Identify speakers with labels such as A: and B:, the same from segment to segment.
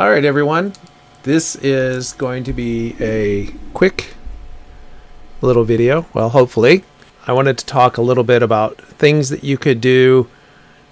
A: All right, everyone. This is going to be a quick little video. Well, hopefully. I wanted to talk a little bit about things that you could do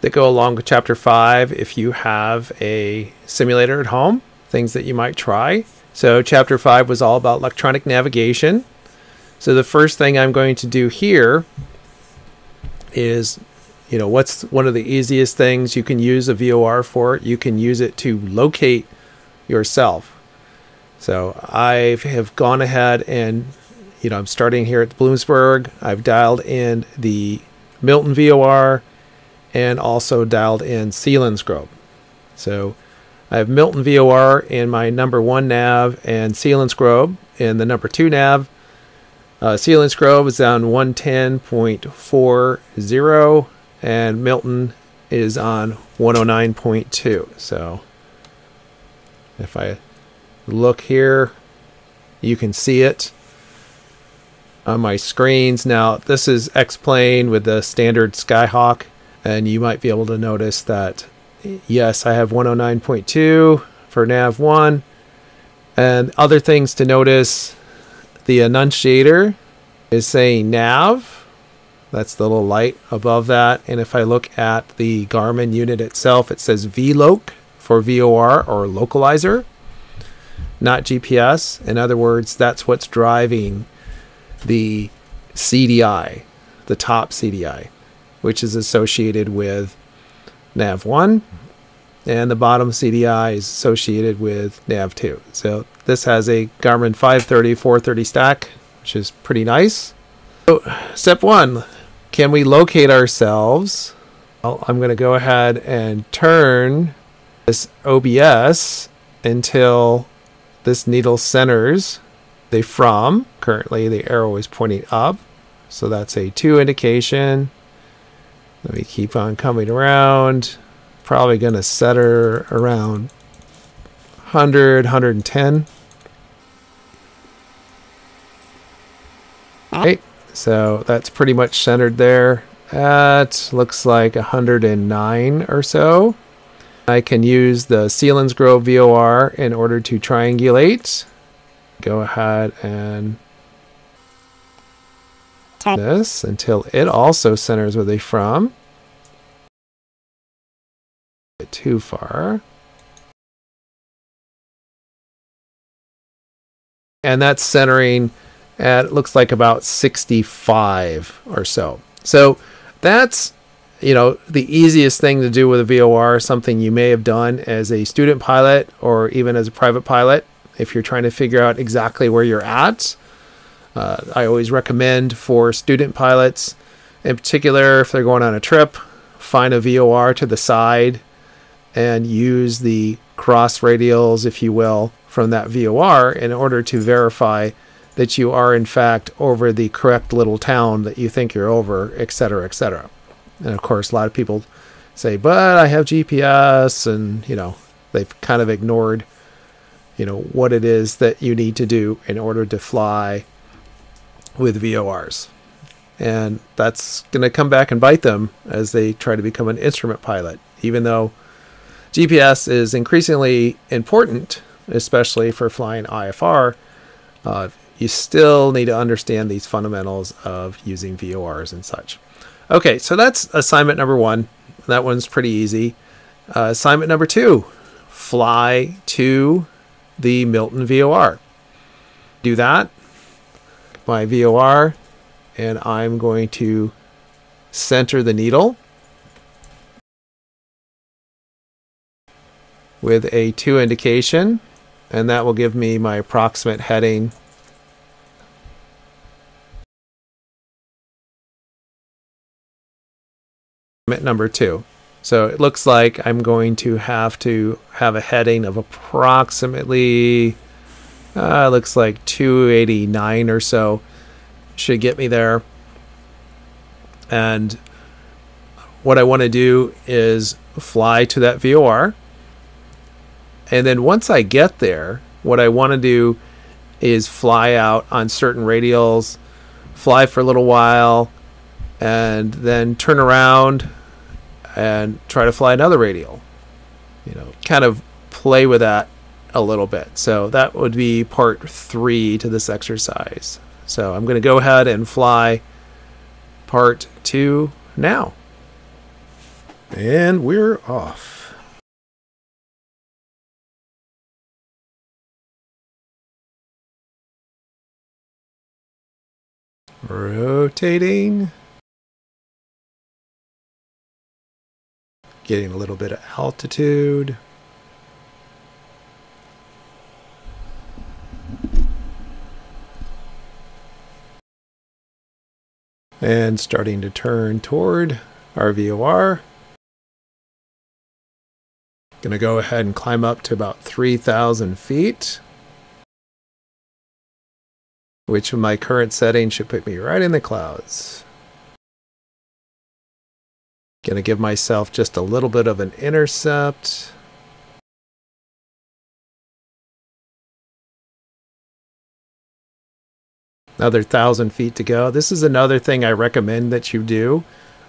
A: that go along with Chapter 5 if you have a simulator at home, things that you might try. So, Chapter 5 was all about electronic navigation. So, the first thing I'm going to do here is you know what's one of the easiest things you can use a VOR for you can use it to locate yourself. So I have gone ahead and you know I'm starting here at Bloomsburg. I've dialed in the Milton VOR and also dialed in Selinsgrove so I have Milton VOR in my number one nav and Selinsgrove in the number two nav. Uh, Selinsgrove is on 110.40 and Milton is on 109.2. So if I look here, you can see it on my screens. Now, this is X-Plane with the standard Skyhawk, and you might be able to notice that, yes, I have 109.2 for nav1. And other things to notice the annunciator is saying nav. That's the little light above that. And if I look at the Garmin unit itself, it says VLOC for VOR or localizer, not GPS. In other words, that's what's driving the CDI, the top CDI, which is associated with nav1 and the bottom CDI is associated with nav2. So this has a Garmin 530 430 stack, which is pretty nice. So step one, can we locate ourselves? Well, I'm going to go ahead and turn this OBS until this needle centers the from. Currently the arrow is pointing up, so that's a to indication. Let me keep on coming around probably going to center around 100, 110. Okay, so that's pretty much centered there. That looks like 109 or so. I can use the Selinsgrove VOR in order to triangulate. Go ahead and this until it also centers with a from too far. And that's centering at looks like about 65 or so. So that's you know the easiest thing to do with a VOR, something you may have done as a student pilot or even as a private pilot if you're trying to figure out exactly where you're at. Uh, I always recommend for student pilots, in particular if they're going on a trip, find a VOR to the side and use the cross radials, if you will, from that VOR in order to verify that you are in fact over the correct little town that you think you're over, etc., etc. And of course, a lot of people say, "But I have GPS," and you know, they've kind of ignored, you know, what it is that you need to do in order to fly with VORs. And that's going to come back and bite them as they try to become an instrument pilot, even though GPS is increasingly important, especially for flying IFR. Uh, you still need to understand these fundamentals of using VORs and such. Okay, so that's assignment number one. That one's pretty easy. Uh, assignment number two fly to the Milton VOR. Do that. My VOR, and I'm going to center the needle with a to indication and that will give me my approximate heading number 2. So it looks like I'm going to have to have a heading of approximately uh, looks like 289 or so should get me there. And what I want to do is fly to that VOR and then once I get there, what I want to do is fly out on certain radials, fly for a little while, and then turn around and try to fly another radial. You know, kind of play with that a little bit. So that would be part three to this exercise. So I'm going to go ahead and fly part two now. And we're off. Rotating. Getting a little bit of altitude. And starting to turn toward our VOR. Going to go ahead and climb up to about 3,000 feet, which in my current setting should put me right in the clouds. Going to give myself just a little bit of an intercept. Another thousand feet to go. This is another thing I recommend that you do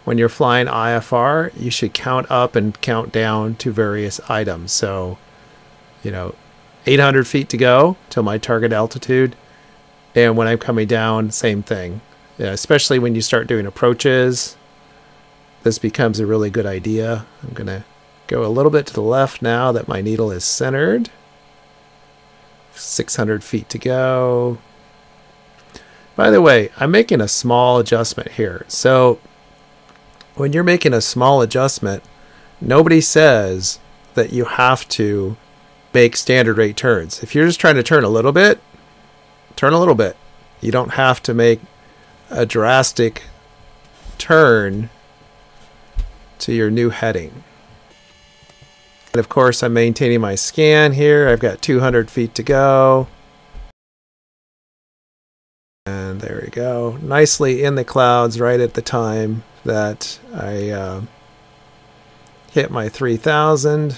A: when you're flying IFR, you should count up and count down to various items. So, you know, 800 feet to go till my target altitude. And when I'm coming down, same thing. Yeah, especially when you start doing approaches, this becomes a really good idea. I'm going to go a little bit to the left now that my needle is centered. 600 feet to go. By the way, I'm making a small adjustment here. So when you're making a small adjustment, nobody says that you have to make standard rate turns. If you're just trying to turn a little bit, turn a little bit. You don't have to make a drastic turn to your new heading. And of course, I'm maintaining my scan here. I've got 200 feet to go. And there we go. Nicely in the clouds right at the time that I uh, hit my 3000.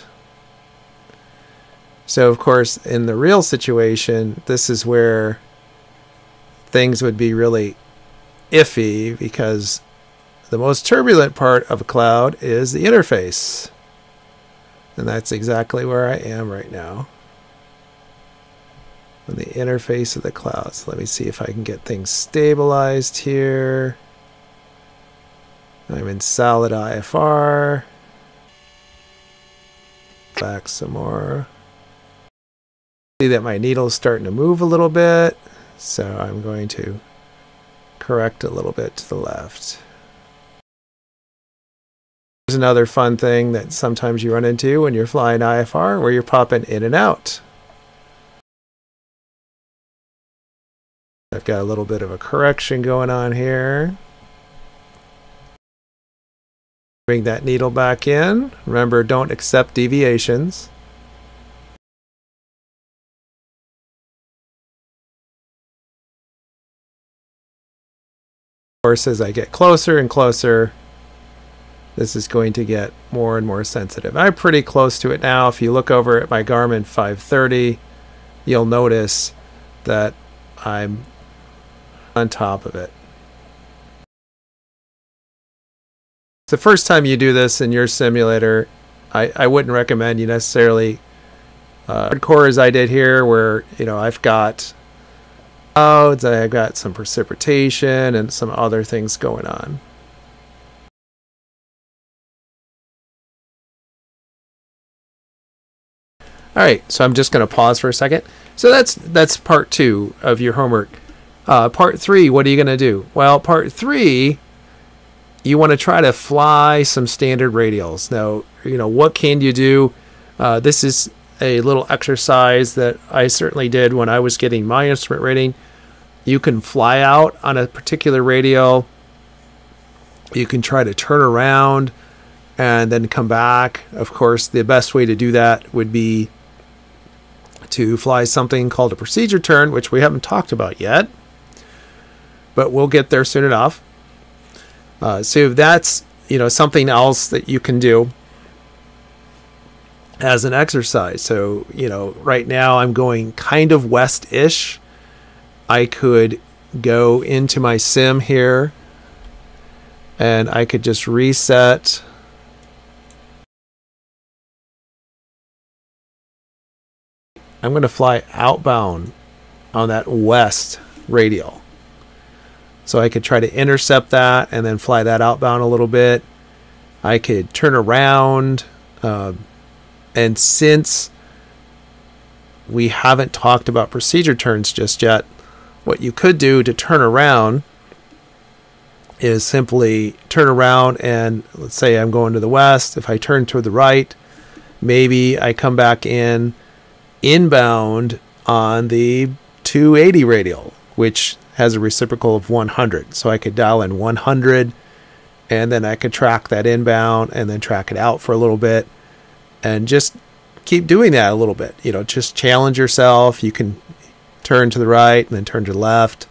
A: So, of course, in the real situation, this is where things would be really iffy because the most turbulent part of a cloud is the interface. And that's exactly where I am right now. On the interface of the clouds. Let me see if I can get things stabilized here. I'm in solid IFR. Back some more. See that my needle is starting to move a little bit, so I'm going to correct a little bit to the left. There's another fun thing that sometimes you run into when you're flying IFR where you're popping in and out. I've got a little bit of a correction going on here. Bring that needle back in. Remember, don't accept deviations. Of course, as I get closer and closer, this is going to get more and more sensitive. I'm pretty close to it now. If you look over at my Garmin 530, you'll notice that I'm on top of it. the first time you do this in your simulator, I, I wouldn't recommend you necessarily uh, hardcore as I did here, where you know I've got clouds, I've got some precipitation, and some other things going on. All right, so I'm just going to pause for a second. So that's that's part two of your homework. Uh, part three, what are you going to do? Well, part three you want to try to fly some standard radials. Now, you know, what can you do? Uh, this is a little exercise that I certainly did when I was getting my instrument rating. You can fly out on a particular radial. You can try to turn around and then come back. Of course, the best way to do that would be to fly something called a procedure turn, which we haven't talked about yet, but we'll get there soon enough. Uh, so that's you know something else that you can do as an exercise. So you know right now I'm going kind of west-ish. I could go into my sim here and I could just reset I'm going to fly outbound on that west radial. So I could try to intercept that and then fly that outbound a little bit. I could turn around. Um, and since we haven't talked about procedure turns just yet, what you could do to turn around is simply turn around and let's say I'm going to the west. If I turn to the right, maybe I come back in inbound on the 280 radial, which has a reciprocal of 100. So I could dial in 100 and then I could track that inbound and then track it out for a little bit and just keep doing that a little bit. You know, just challenge yourself. You can turn to the right and then turn to the left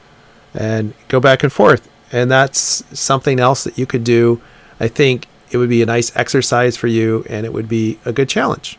A: and go back and forth. And that's something else that you could do. I think it would be a nice exercise for you and it would be a good challenge.